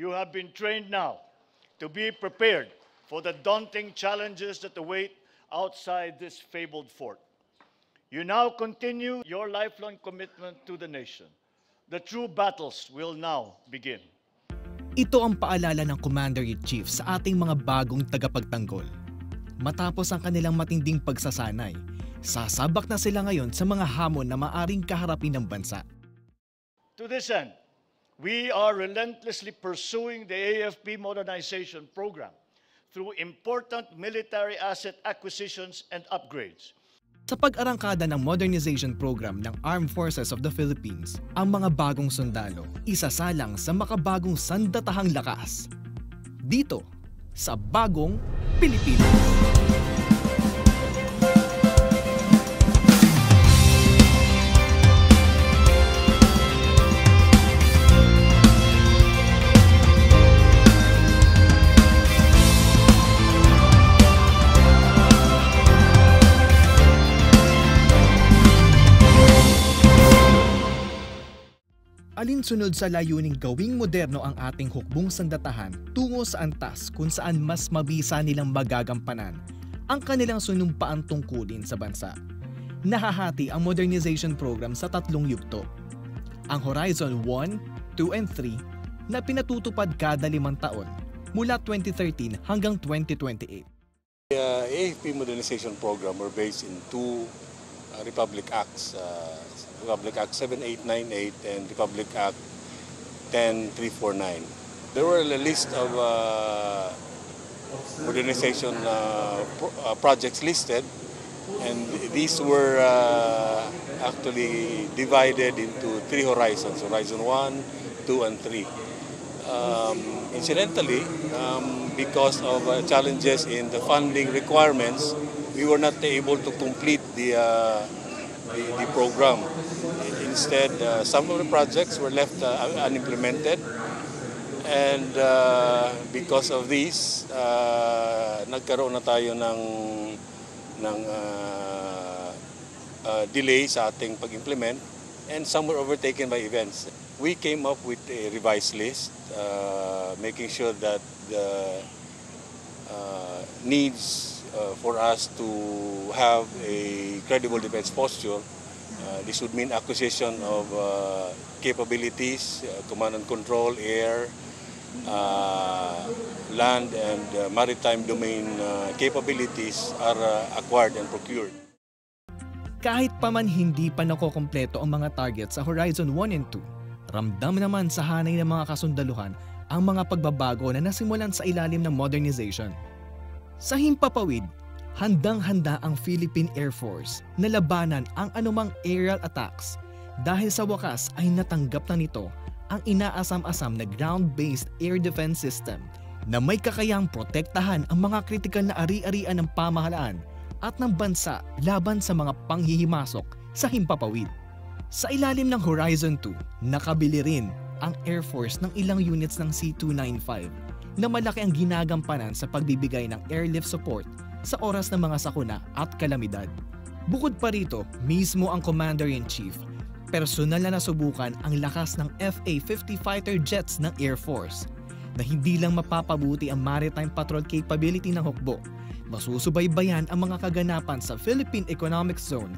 you have been trained now to be prepared for the daunting challenges that await outside this fabled fort. You now continue your lifelong commitment to the nation. The true battles will now begin. Ito ang paalala ng Commander-in-Chief sa ating mga bagong tagapagtanggol. Matapos ang kanilang matinding pagsasanay, sasabak na sila ngayon sa mga hamon na maaring kaharapin ng bansa. To this end, we are relentlessly pursuing the AFP modernization program through important military asset acquisitions and upgrades. Sa pag-arangkada ng modernization program ng Armed Forces of the Philippines, ang mga bagong sundalo isasalang sa makabagong sandatahang lakas. Dito, sa Bagong Pilipinas. Alinsunod sa layuning gawing moderno ang ating hukbong sandatahan tungo sa antas kung saan mas mabisa nilang magagampanan ang kanilang sunumpaang tungkulin sa bansa. Nahahati ang modernization program sa tatlong yugto. Ang Horizon 1, 2 and 3 na pinatutupad kada limang taon mula 2013 hanggang 2028. The uh, AFP modernization program were based in two uh, Republic Acts, uh, Republic Act 7898 and Republic Act 10349. There were a list of uh, modernization uh, pro- uh, projects listed and these were uh, actually divided into three horizons, Horizon 1, 2, and 3. Um, incidentally, um, because of uh, challenges in the funding requirements, we were not able to complete the, uh, the, program. Instead, uh, some of the projects were left uh, unimplemented. And uh, because of this, uh, nagkaroon na tayo ng, ng uh, uh, delay sa ating pag-implement and some were overtaken by events. We came up with a revised list, uh, making sure that the uh, needs uh, for us to have a credible defense posture. Uh, this would mean acquisition of uh, capabilities, uh, command and control, air, uh, land and uh, maritime domain uh, capabilities are uh, acquired and procured. Kahit pa man hindi pa nakokompleto ang mga target sa Horizon 1 and 2, ramdam naman sa hanay ng mga kasundaluhan ang mga pagbabago na nasimulan sa ilalim ng modernization. Sa himpapawid, handang-handa ang Philippine Air Force na labanan ang anumang aerial attacks dahil sa wakas ay natanggap na nito ang inaasam-asam na ground-based air defense system na may kakayang protektahan ang mga kritikal na ari-arian ng pamahalaan at ng bansa laban sa mga panghihimasok sa himpapawid. Sa ilalim ng Horizon 2, nakabili rin ang Air Force ng ilang units ng C-295 na malaki ang ginagampanan sa pagbibigay ng airlift support sa oras ng mga sakuna at kalamidad. Bukod pa rito, mismo ang Commander-in-Chief, personal na nasubukan ang lakas ng FA-50 fighter jets ng Air Force na hindi lang mapapabuti ang maritime patrol capability ng hukbo, masusubaybayan ang mga kaganapan sa Philippine Economic Zone,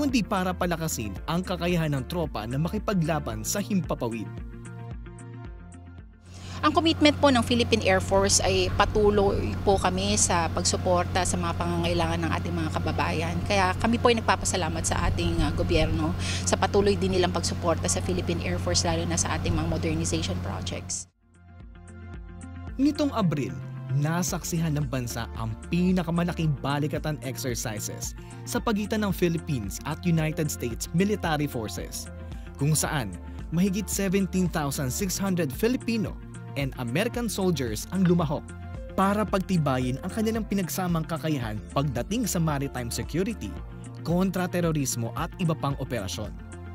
kundi para palakasin ang kakayahan ng tropa na makipaglaban sa himpapawid. Ang commitment po ng Philippine Air Force ay patuloy po kami sa pagsuporta sa mga pangangailangan ng ating mga kababayan. Kaya kami po ay nagpapasalamat sa ating uh, gobyerno sa patuloy din nilang pagsuporta sa Philippine Air Force lalo na sa ating mga modernization projects. Nitong Abril, nasaksihan ng bansa ang pinakamalaking balikatan exercises sa pagitan ng Philippines at United States Military Forces, kung saan mahigit 17,600 Filipino and American soldiers ang lumahok para pagtibayin ang kanilang pinagsamang kakayahan pagdating sa maritime security, kontra-terorismo at iba pang operasyon.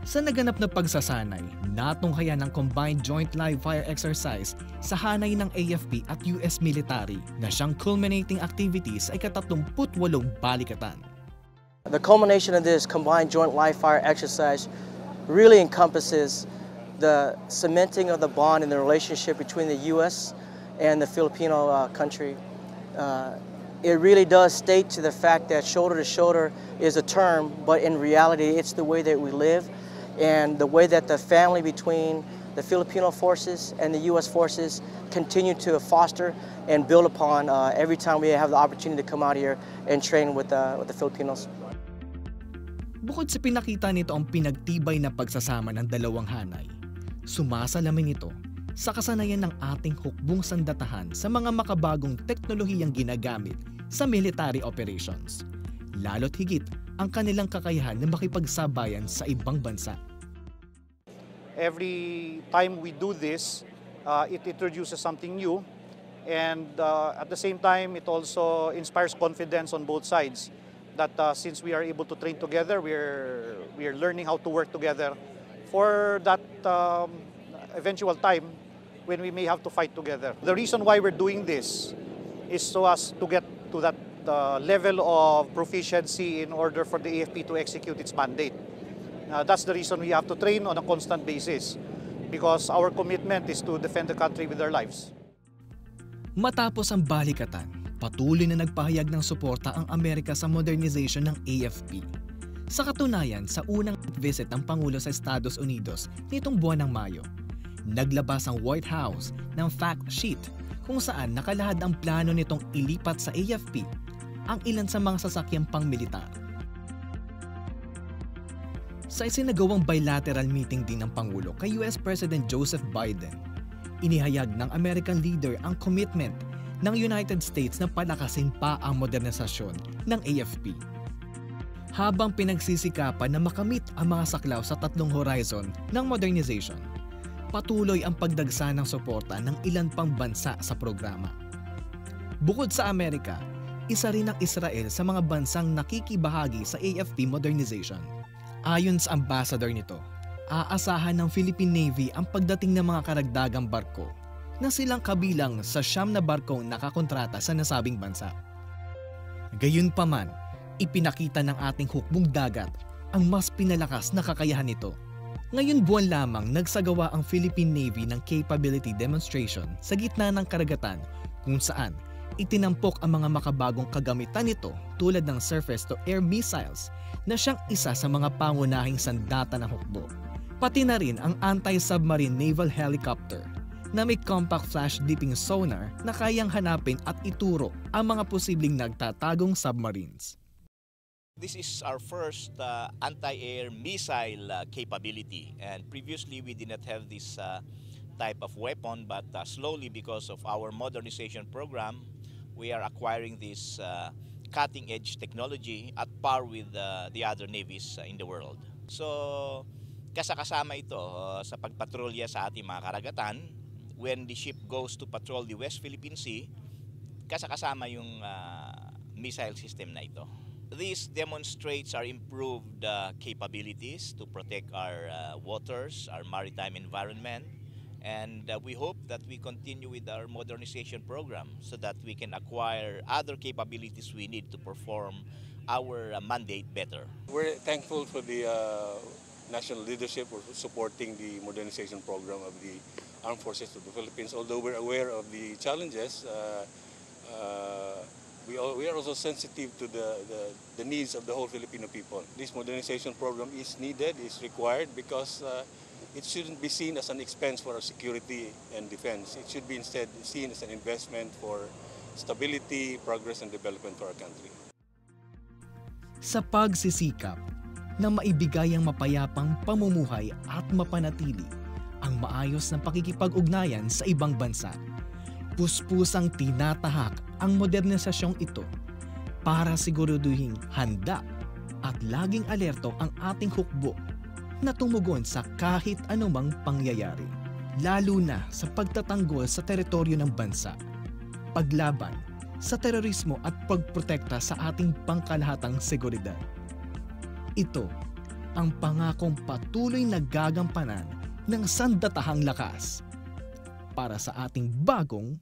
Sa naganap na pagsasanay, natunghayan ng Combined Joint Live Fire Exercise sa hanay ng AFP at US military na siyang culminating activities ay katatlongputwalong balikatan. The culmination of this combined joint live fire exercise really encompasses the cementing of the bond and the relationship between the U.S. and the Filipino uh, country. Uh, it really does state to the fact that shoulder to shoulder is a term, but in reality, it's the way that we live and the way that the family between the Filipino forces and the U.S. forces continue to foster and build upon uh, every time we have the opportunity to come out here and train with, uh, with the Filipinos. Bukod sa pinakita nito ang pinagtibay na pagsasama ng dalawang hanay, sumasalamin ito sa kasanayan ng ating hukbong sandatahan sa mga makabagong teknolohiyang ginagamit sa military operations. Lalo't higit ang kanilang kakayahan na makipagsabayan sa ibang bansa. every time we do this, uh, it introduces something new. And uh, at the same time, it also inspires confidence on both sides that uh, since we are able to train together, we are, we are learning how to work together for that um, eventual time when we may have to fight together. The reason why we're doing this is so as to get to that uh, level of proficiency in order for the AFP to execute its mandate. Uh, that's the reason we have to train on a constant basis because our commitment is to defend the country with our lives. Matapos ang balikatan, patuloy na nagpahayag ng suporta ang Amerika sa modernization ng AFP. Sa katunayan, sa unang visit ng Pangulo sa Estados Unidos nitong buwan ng Mayo, naglabas ang White House ng fact sheet kung saan nakalahad ang plano nitong ilipat sa AFP ang ilan sa mga sasakyang pangmilitar. Sa isinagawang bilateral meeting din ng Pangulo kay US President Joseph Biden, inihayag ng American leader ang commitment ng United States na palakasin pa ang modernisasyon ng AFP. Habang pinagsisikapan na makamit ang mga saklaw sa tatlong horizon ng modernization, patuloy ang pagdagsa ng suporta ng ilan pang bansa sa programa. Bukod sa Amerika, isa rin ang Israel sa mga bansang nakikibahagi sa AFP modernization. Ayon sa ambassador nito, aasahan ng Philippine Navy ang pagdating ng mga karagdagang barko na silang kabilang sa siyam na barkong nakakontrata sa nasabing bansa. Gayunpaman, ipinakita ng ating hukbong dagat ang mas pinalakas na kakayahan nito. Ngayon buwan lamang nagsagawa ang Philippine Navy ng capability demonstration sa gitna ng karagatan kung saan itinampok ang mga makabagong kagamitan nito tulad ng surface-to-air missiles na siyang isa sa mga pangunahing sandata ng hukbo. Pati na rin ang anti-submarine naval helicopter na may compact flash dipping sonar na kayang hanapin at ituro ang mga posibleng nagtatagong submarines. This is our first uh, anti-air missile uh, capability and previously we did not have this uh, type of weapon but uh, slowly because of our modernization program we are acquiring this uh, cutting edge technology at par with uh, the other navies uh, in the world. So kasakasama ito uh, sa pagpatrolya sa ating mga karagatan when the ship goes to patrol the West Philippine Sea kasakasama yung uh, missile system na ito. This demonstrates our improved uh, capabilities to protect our uh, waters, our maritime environment, and uh, we hope that we continue with our modernization program so that we can acquire other capabilities we need to perform our uh, mandate better. We're thankful for the uh, national leadership for supporting the modernization program of the Armed Forces of the Philippines. Although we're aware of the challenges, uh, uh, we, all, we are also sensitive to the, the, the needs of the whole Filipino people. This modernization program is needed, is required because uh, it shouldn't be seen as an expense for our security and defense. It should be instead seen as an investment for stability, progress, and development for our country. Sa pagsisikap na maibigay ang mapayapang pamumuhay at mapanatili ang maayos na pakikipag-ugnayan sa ibang bansa, puspusang tinatahak ang modernisasyong ito para siguraduhin handa at laging alerto ang ating hukbo na tumugon sa kahit anumang pangyayari, lalo na sa pagtatanggol sa teritoryo ng bansa, paglaban sa terorismo at pagprotekta sa ating pangkalahatang seguridad. Ito ang pangakong patuloy na gagampanan ng sandatahang lakas para sa ating bagong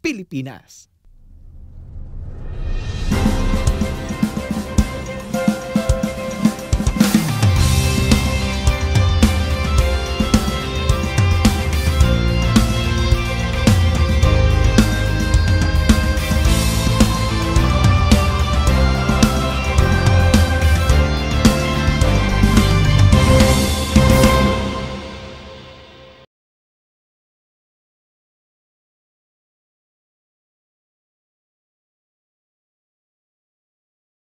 Pilipinas.